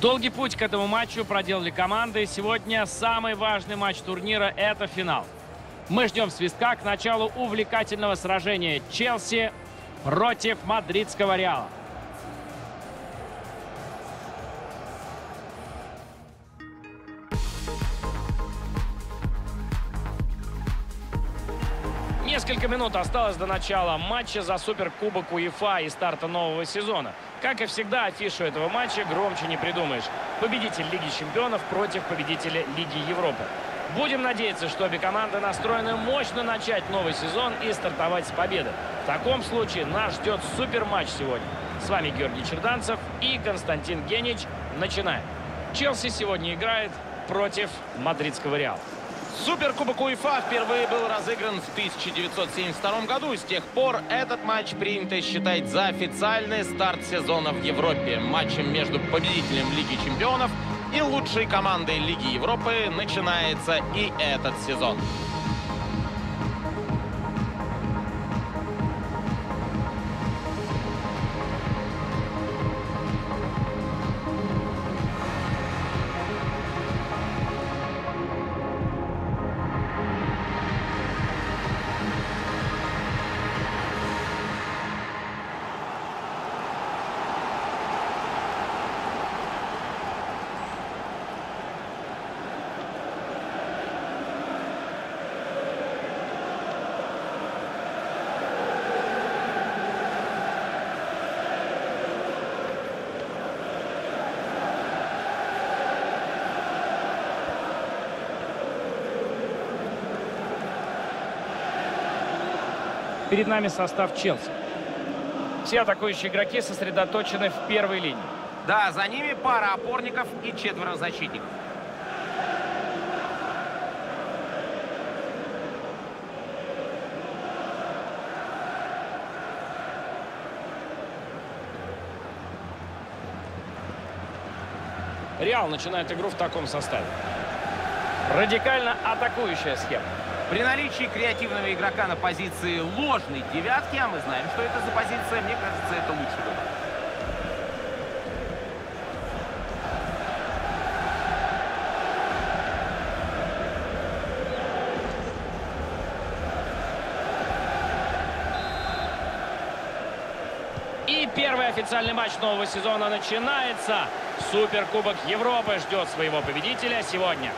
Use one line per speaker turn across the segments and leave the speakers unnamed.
Долгий путь к этому матчу проделали команды. Сегодня самый важный матч турнира – это финал. Мы ждем свистка к началу увлекательного сражения Челси против мадридского Реала. Несколько минут осталось до начала матча за Суперкубок УЕФА и старта нового сезона. Как и всегда, афишу этого матча громче не придумаешь. Победитель Лиги Чемпионов против победителя Лиги Европы. Будем надеяться, что обе команды настроены мощно начать новый сезон и стартовать с победы. В таком случае нас ждет суперматч сегодня. С вами Георгий Черданцев и Константин Генич. Начинаем. Челси сегодня играет против мадридского Реала.
Суперкубок УЕФА впервые был разыгран в 1972 году. С тех пор этот матч принято считать за официальный старт сезона в Европе. Матчем между победителем Лиги Чемпионов и лучшей командой Лиги Европы начинается и этот сезон.
Перед нами состав Челси. Все атакующие игроки сосредоточены в первой линии.
Да, за ними пара опорников и четверо защитников.
Реал начинает игру в таком составе. Радикально атакующая схема.
При наличии креативного игрока на позиции ложной девятки, а мы знаем, что это за позиция, мне кажется, это лучший выбор.
И первый официальный матч нового сезона начинается. Суперкубок Европы ждет своего победителя сегодня.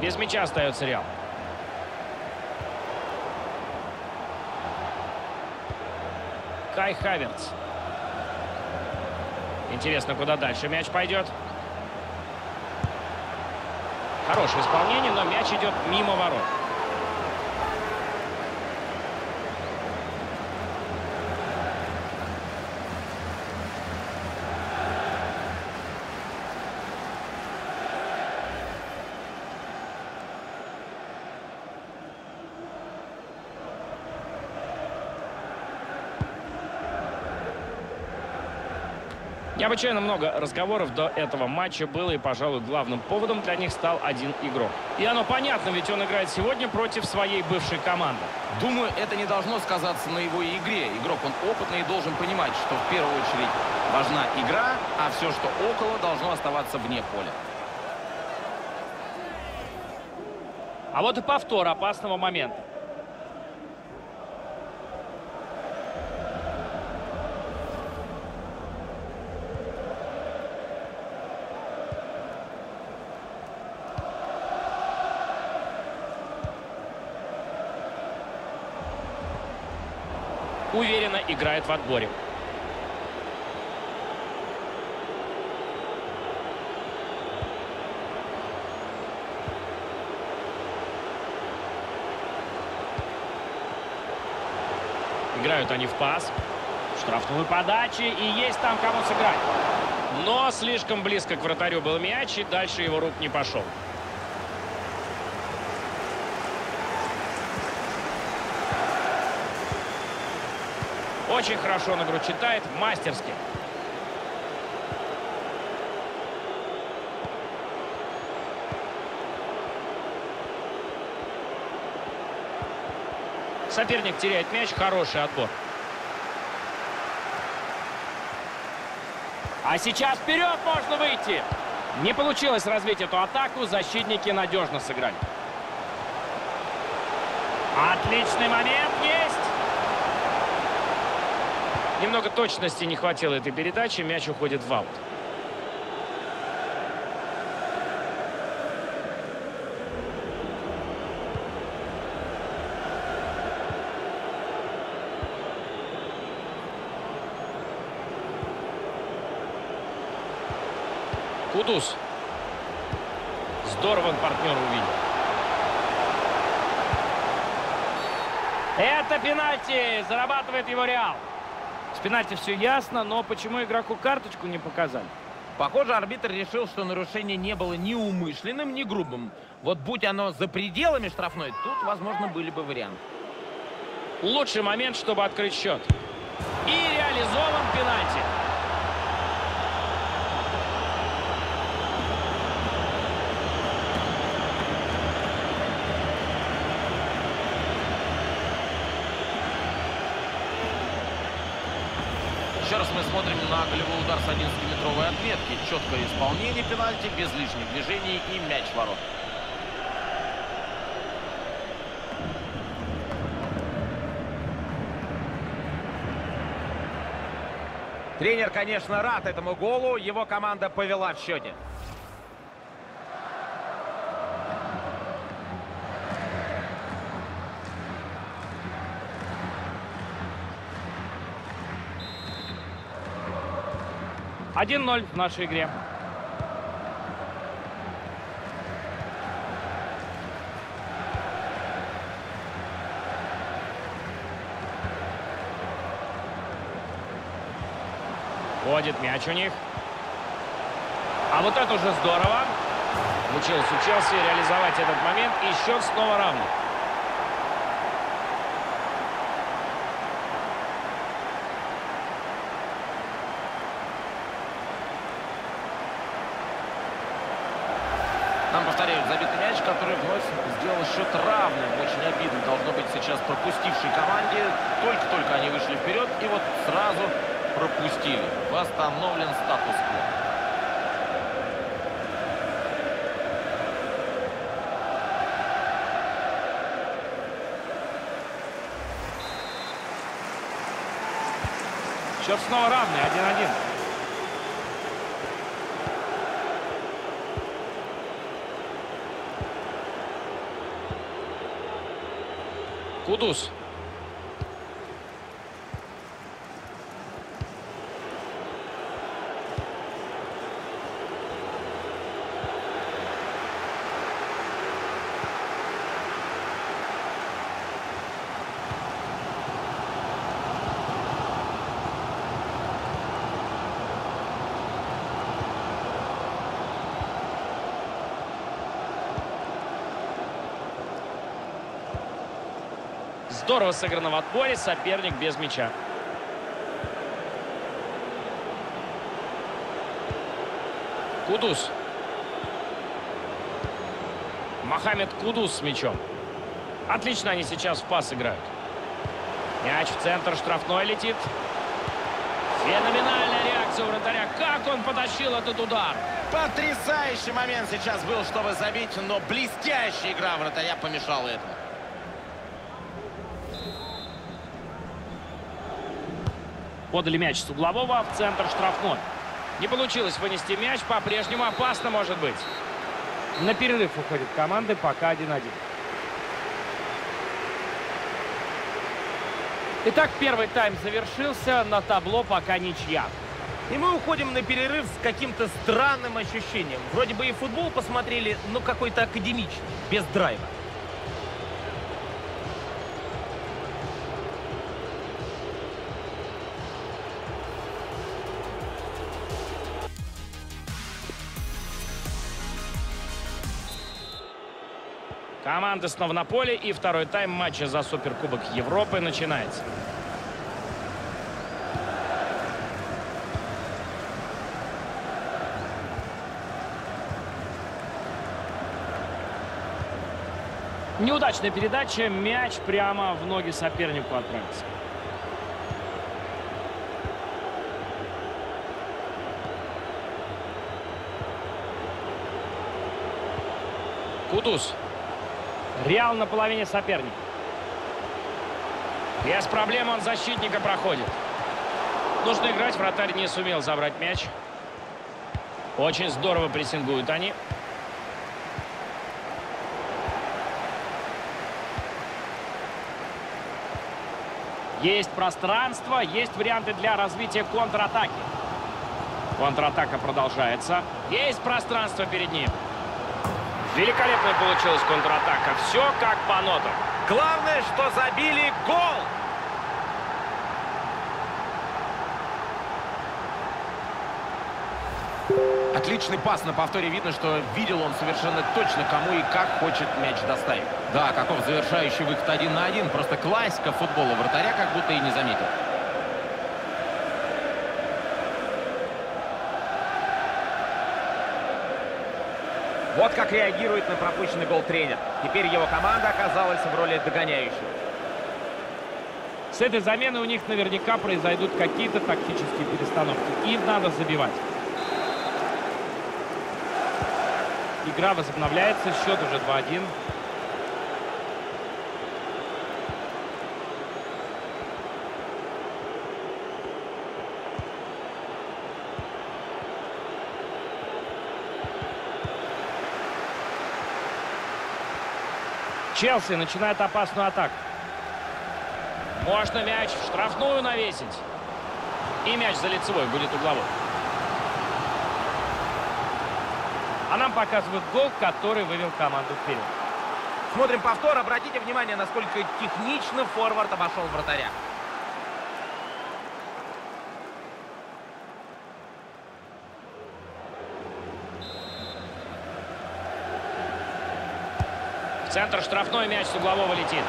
Без мяча остается Реал. Кай Хаверц. Интересно, куда дальше мяч пойдет. Хорошее исполнение, но мяч идет мимо ворот. Необычайно много разговоров до этого матча было, и, пожалуй, главным поводом для них стал один игрок. И оно понятно, ведь он играет сегодня против своей бывшей команды.
Думаю, это не должно сказаться на его игре. Игрок, он опытный и должен понимать, что в первую очередь важна игра, а все, что около, должно оставаться вне поля.
А вот и повтор опасного момента. Уверенно играет в отборе. Играют они в пас. Штрафную подачи. И есть там кому сыграть. Но слишком близко к вратарю был мяч, и дальше его рук не пошел. Очень хорошо на игру читает, мастерски. Соперник теряет мяч. Хороший отбор.
А сейчас вперед можно выйти. Не получилось развить эту атаку. Защитники надежно сыграли.
Отличный момент есть. Немного точности не хватило этой передачи. Мяч уходит в аут. Кудус. Здорово он партнера увидел.
Это пенальти. Зарабатывает его Реал. С пенальти все ясно, но почему игроку карточку не показали?
Похоже, арбитр решил, что нарушение не было ни умышленным, ни грубым. Вот будь оно за пределами штрафной, тут, возможно, были бы варианты.
Лучший момент, чтобы открыть счет. И реализован пенальти.
Еще раз мы смотрим на голевой удар с 11-метровой отметки. Четкое исполнение пенальти, без лишних движений и мяч в ворот. Тренер, конечно, рад этому голу. Его команда повела в счете.
Один 0 в нашей игре.
Ходит мяч у них. А вот это уже здорово. Получилось у Челси реализовать этот момент. И счет снова равный.
Нам повторяют забитый мяч, который вновь сделал счет равным. Очень обидно должно быть сейчас пропустившей команде. Только-только они вышли вперед и вот сразу пропустили. Восстановлен статус-кво.
Счет снова равный. 1-1.
Кудус. Здорово сыграно в отборе. Соперник без мяча. Кудус. Мохаммед Кудус с мячом. Отлично они сейчас в пас играют. Мяч в центр, штрафной летит. Феноменальная реакция вратаря. Как он потащил этот удар.
Потрясающий момент сейчас был, чтобы забить, но блестящая игра вратаря помешала этому.
Подали мяч с углового в центр штрафной. Не получилось вынести мяч. По-прежнему опасно может быть.
На перерыв уходят команды, пока 1-1. Итак, первый тайм завершился. На табло пока ничья.
И мы уходим на перерыв с каким-то странным ощущением. Вроде бы и футбол посмотрели, но какой-то академичный, без драйва.
Команды снова на поле. И второй тайм матча за Суперкубок Европы начинается.
Неудачная передача, мяч прямо в ноги сопернику отправится.
Кудус.
Реал на половине соперника.
Без проблем он защитника проходит. Нужно играть, вратарь не сумел забрать мяч. Очень здорово прессингуют они.
Есть пространство, есть варианты для развития контратаки.
Контратака продолжается. Есть пространство перед ним. Великолепно получилась контратака. Все как по нотам.
Главное, что забили гол. Отличный пас на повторе. Видно, что видел он совершенно точно, кому и как хочет мяч доставить. Да, каков завершающий выход один на один. Просто классика футбола. Вратаря как будто и не заметил. Вот как реагирует на пропущенный гол тренер. Теперь его команда оказалась в роли догоняющего.
С этой замены у них наверняка произойдут какие-то тактические перестановки. Им надо забивать. Игра возобновляется, счет уже 2-1. Челси начинает опасную атаку.
Можно мяч в штрафную навесить. И мяч за лицевой будет угловой.
А нам показывают гол, который вывел команду вперед.
Смотрим повтор. Обратите внимание, насколько технично форвард обошел вратаря.
Центр штрафной мяч с углового летит.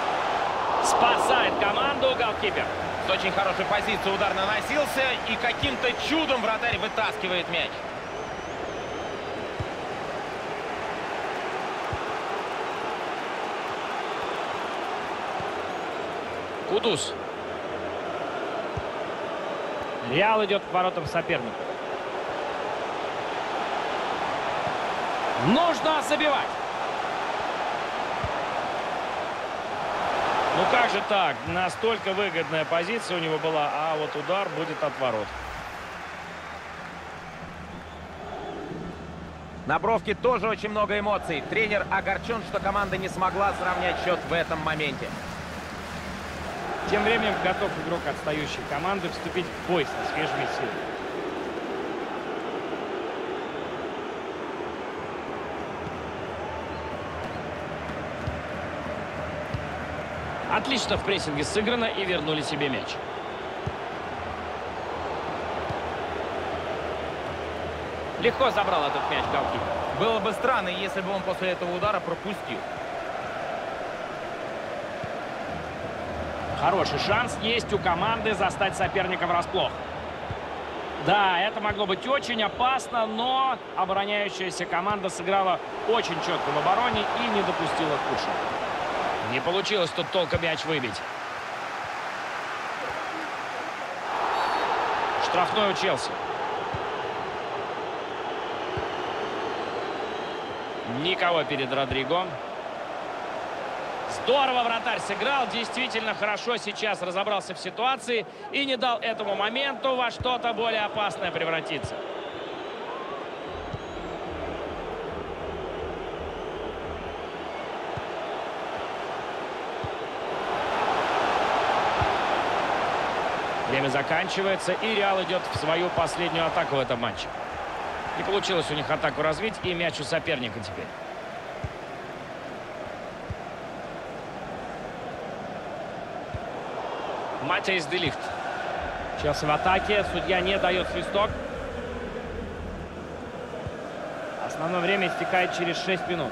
Спасает команду голкипер.
С очень хорошей позиции удар наносился. И каким-то чудом вратарь вытаскивает мяч.
Кудус.
Реал идет к воротам соперника. Нужно забивать.
Ну как же так? Настолько выгодная позиция у него была, а вот удар будет от ворот.
На бровке тоже очень много эмоций. Тренер огорчен, что команда не смогла сравнять счет в этом моменте.
Тем временем готов игрок отстающей команды вступить в бой со свежими силами.
Отлично в прессинге сыграно и вернули себе мяч.
Легко забрал этот мяч голкипер.
Было бы странно, если бы он после этого удара пропустил.
Хороший шанс есть у команды застать соперника врасплох. Да, это могло быть очень опасно, но обороняющаяся команда сыграла очень четко в обороне и не допустила худшего.
Не получилось тут толком мяч выбить. Штрафной у Челси. Никого перед Родриго. Здорово вратарь сыграл. Действительно хорошо сейчас разобрался в ситуации и не дал этому моменту во что-то более опасное превратиться. Время заканчивается, и Реал идет в свою последнюю атаку в этом матче. Не получилось у них атаку развить, и мяч у соперника теперь. Матейс Делихт.
Челси в атаке. Судья не дает свисток. Основное время истекает через 6 минут.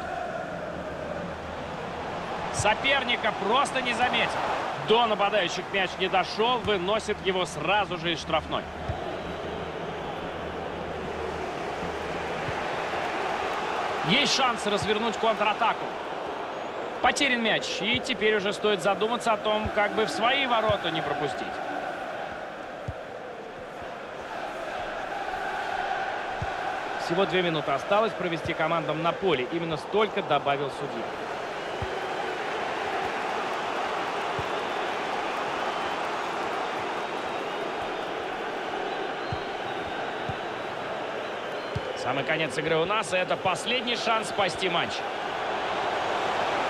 Соперника просто не заметил. До нападающих мяч не дошел, выносит его сразу же из штрафной. Есть шанс развернуть контратаку.
Потерян мяч. И теперь уже стоит задуматься о том, как бы в свои ворота не пропустить. Всего две минуты осталось провести командам на поле. Именно столько добавил судья. Самый конец игры у нас, и это последний шанс спасти матч.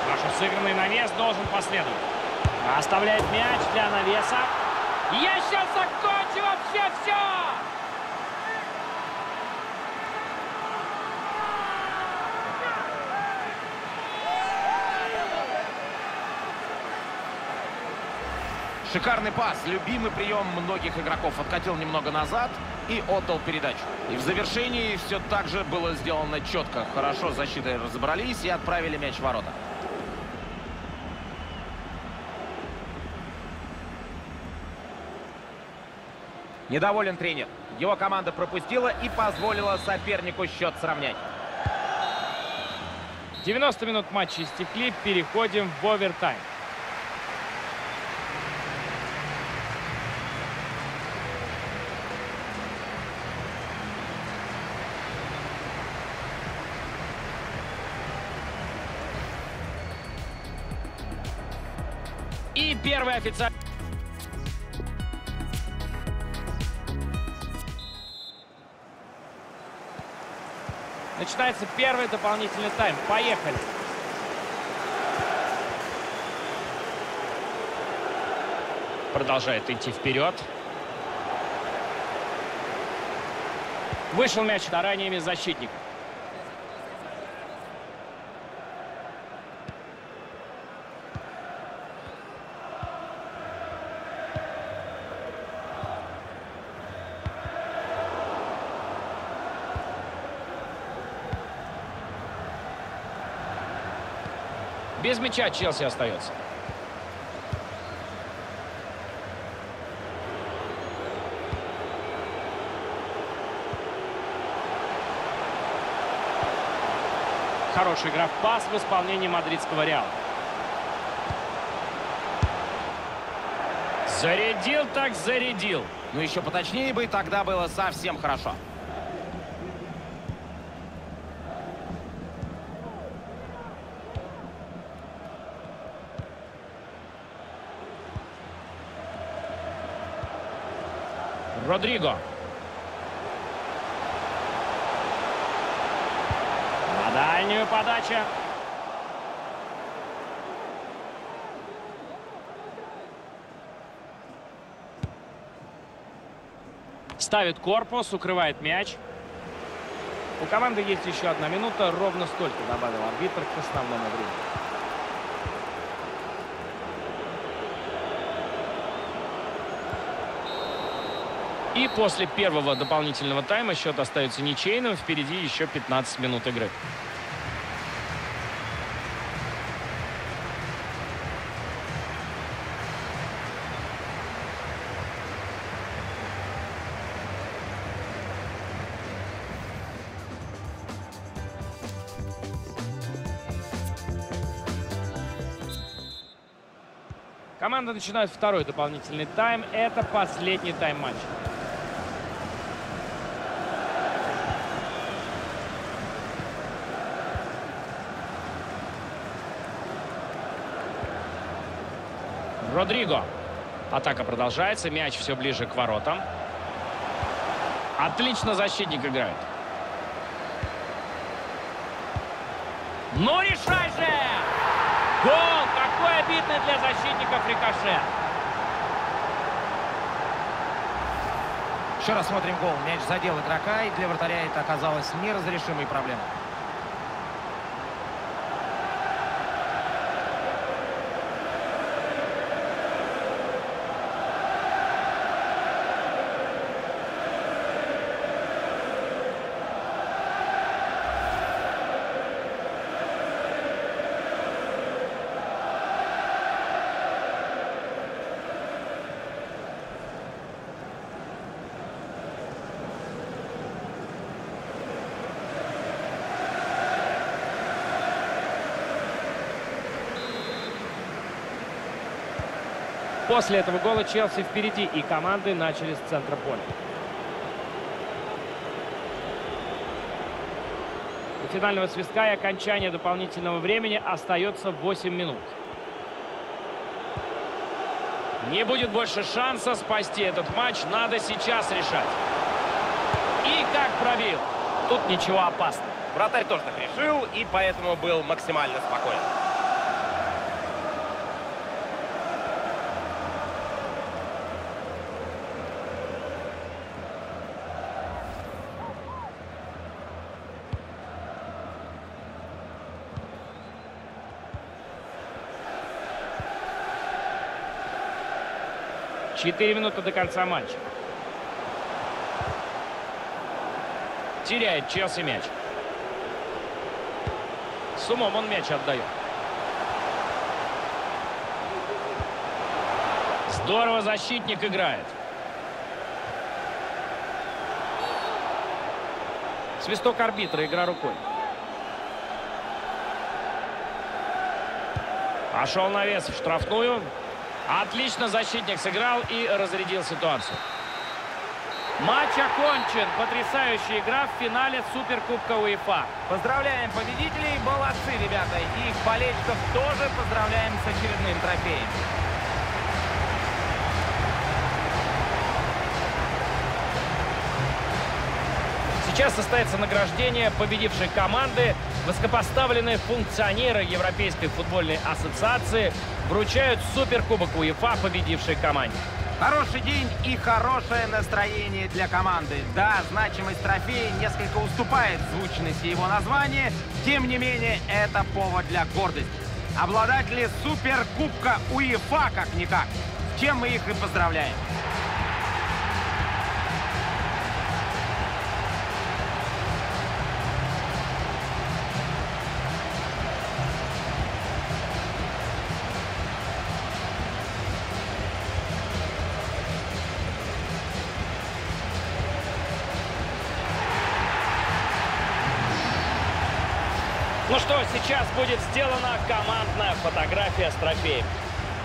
Хорошо сыгранный навес должен последовать. Оставляет мяч для навеса. Я сейчас закончу вообще все!
Шикарный пас, любимый прием многих игроков. Откатил немного назад и отдал передачу. И в завершении все так же было сделано четко. Хорошо защитой разобрались и отправили мяч в ворота. Недоволен тренер. Его команда пропустила и позволила сопернику счет сравнять.
90 минут матча истекли, переходим в овертайм. Первый официальный... Начинается первый дополнительный тайм. Поехали. Продолжает идти вперед. Вышел мяч стараниями защитника. Без мяча Челси остается. Хорошая игра в пас в исполнении мадридского Реала.
Зарядил так зарядил.
Ну еще поточнее бы, тогда было совсем хорошо.
Родриго.
На дальнюю подача. Ставит корпус, укрывает мяч. У команды есть еще одна минута. Ровно столько добавил арбитр к основному времени.
После первого дополнительного тайма счет остается ничейным. Впереди еще 15 минут игры.
Команда начинает второй дополнительный тайм. Это последний тайм матча.
Родриго. Атака продолжается. Мяч все ближе к воротам. Отлично защитник играет.
Ну решай же! Гол! Какой обидный для защитников рикошет.
Еще раз смотрим гол. Мяч задел игрока, и для вратаря это оказалось неразрешимой проблемой.
После этого гола Челси впереди, и команды начали с центра поля. До финального свистка и окончания дополнительного времени остается 8 минут.
Не будет больше шанса спасти этот матч. Надо сейчас решать. И как пробил.
Тут ничего опасного.
Вратарь тоже так решил и поэтому был максимально спокоен.
Четыре минуты до конца матча.
Теряет Челси мяч. С умом он мяч отдает. Здорово защитник играет.
Свисток арбитра, игра рукой.
Пошел навес в штрафную. Отлично защитник сыграл и разрядил ситуацию.
Матч окончен. Потрясающая игра в финале Суперкубка УЕФА.
Поздравляем победителей, молодцы ребята. И их болельщиков тоже поздравляем с очередным трофеем.
Сейчас состоится награждение победившей команды. Высокопоставленные функционеры Европейской футбольной ассоциации вручают Суперкубок УЕФА победившей команде.
Хороший день и хорошее настроение для команды. Да, значимость трофея несколько уступает звучности его названия, тем не менее это повод для гордости. Обладатели Суперкубка УЕФА как-никак. Чем мы их и поздравляем.
Сейчас будет сделана командная фотография с трофеем.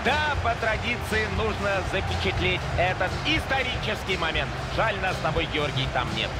Да, по традиции нужно запечатлеть этот исторический момент. Жаль, нас с тобой, Георгий, там нет.